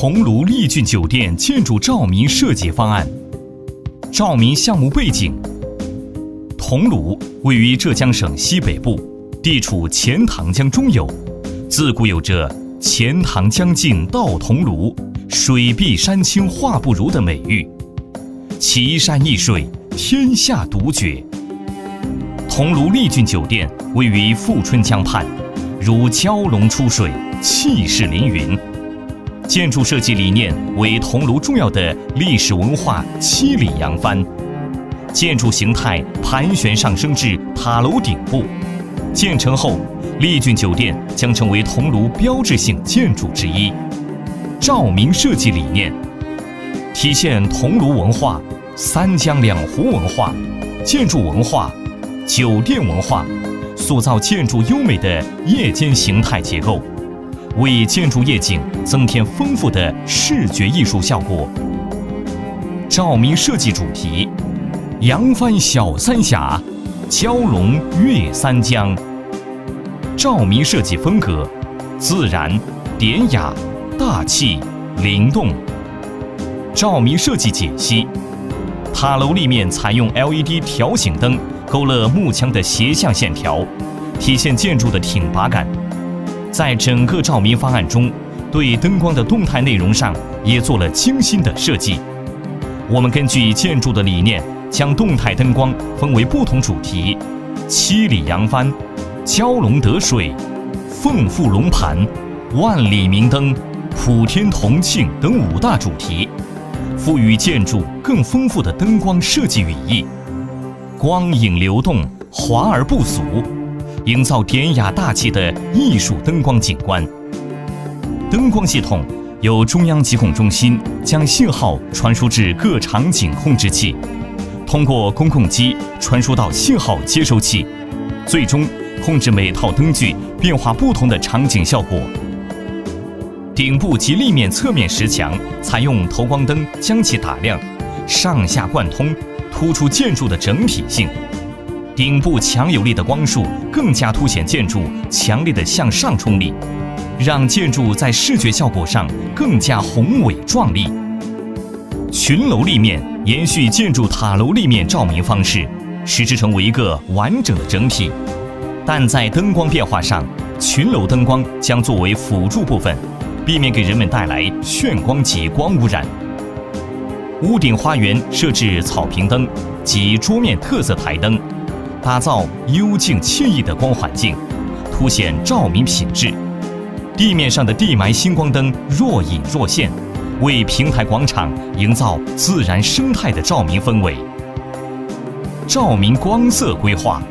桐庐丽俊酒店建筑照明设计方案。照明项目背景：桐庐位于浙江省西北部，地处钱塘江中游，自古有着“钱塘江尽到桐庐，水碧山青画不如”的美誉，奇山异水，天下独绝。桐庐丽俊酒店位于富春江畔，如蛟龙出水，气势凌云。建筑设计理念为桐庐重要的历史文化七里扬帆，建筑形态盘旋上升至塔楼顶部。建成后，丽俊酒店将成为桐庐标志性建筑之一。照明设计理念体现桐庐文化、三江两湖文化、建筑文化、酒店文化，塑造建筑优美的夜间形态结构。为建筑夜景增添丰富的视觉艺术效果。照明设计主题：扬帆小三峡，蛟龙跃三江。照明设计风格：自然、典雅、大气、灵动。照明设计解析：塔楼立面采用 LED 条形灯，勾勒幕墙的斜向线条，体现建筑的挺拔感。在整个照明方案中，对灯光的动态内容上也做了精心的设计。我们根据建筑的理念，将动态灯光分为不同主题：七里扬帆、蛟龙得水、凤富龙盘、万里明灯、普天同庆等五大主题，赋予建筑更丰富的灯光设计语义。光影流动，华而不俗。营造典雅大气的艺术灯光景观。灯光系统由中央集控中心将信号传输至各场景控制器，通过公控机传输到信号接收器，最终控制每套灯具变化不同的场景效果。顶部及立面、侧面石墙采用投光灯将其打亮，上下贯通，突出建筑的整体性。顶部强有力的光束更加凸显建筑强烈的向上冲力，让建筑在视觉效果上更加宏伟壮丽。群楼立面延续建筑塔楼立面照明方式，使之成为一个完整的整体。但在灯光变化上，群楼灯光将作为辅助部分，避免给人们带来炫光及光污染。屋顶花园设置草坪灯及桌面特色台灯。打造幽静惬意的光环境，凸显照明品质。地面上的地埋星光灯若隐若现，为平台广场营造自然生态的照明氛围。照明光色规划，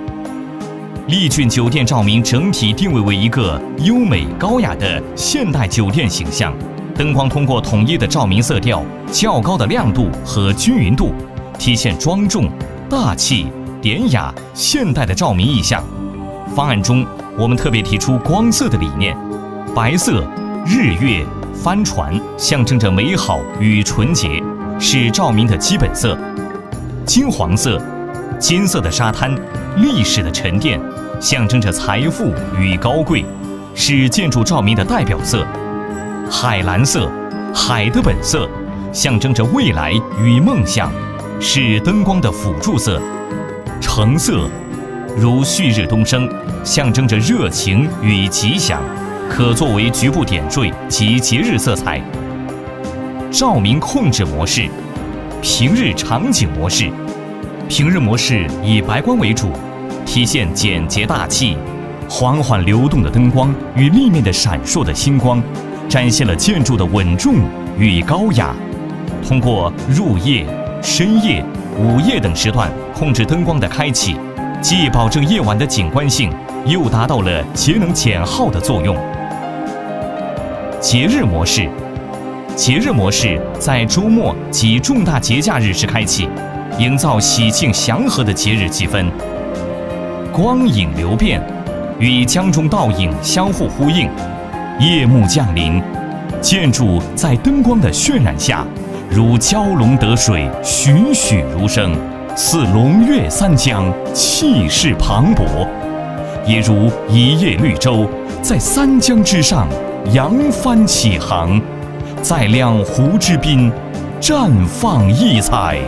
丽俊酒店照明整体定位为一个优美高雅的现代酒店形象。灯光通过统一的照明色调、较高的亮度和均匀度，体现庄重大气。典雅现代的照明意象，方案中我们特别提出光色的理念：白色，日月、帆船，象征着美好与纯洁，是照明的基本色；金黄色，金色的沙滩，历史的沉淀，象征着财富与高贵，是建筑照明的代表色；海蓝色，海的本色，象征着未来与梦想，是灯光的辅助色。橙色，如旭日东升，象征着热情与吉祥，可作为局部点缀及节日色彩。照明控制模式，平日场景模式。平日模式以白光为主，体现简洁大气。缓缓流动的灯光与立面的闪烁的星光，展现了建筑的稳重与高雅。通过入夜、深夜。午夜等时段控制灯光的开启，既保证夜晚的景观性，又达到了节能减耗的作用。节日模式，节日模式在周末及重大节假日时开启，营造喜庆祥和的节日气氛。光影流变，与江中倒影相互呼应。夜幕降临，建筑在灯光的渲染下。如蛟龙得水，栩栩如生；似龙跃三江，气势磅礴；也如一叶绿洲，在三江之上扬帆起航，在两湖之滨，绽放异彩。